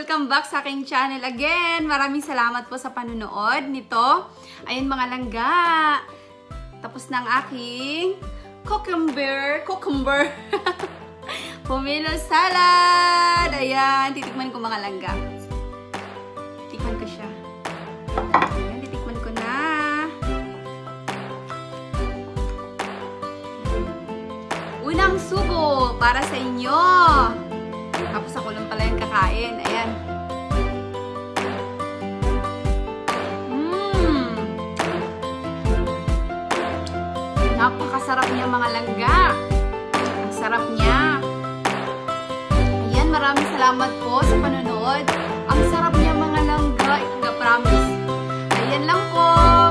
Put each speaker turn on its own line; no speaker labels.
Welcome back sa aking channel again. Maraming salamat po sa panunood nito. Ayun mga langga. Tapos na ang aking cucumber. Cucumber. Pomelo salad. Ayan. Titikman ko mga langga. Titikman ko siya. Ayan. Titikman ko na. Unang subo para sa inyo. sarap niyang mga langga. Ang sarap niya. Ayan, maraming salamat po sa panonood. Ang sarap niya mga langga, ikapromise. Ayan lang po.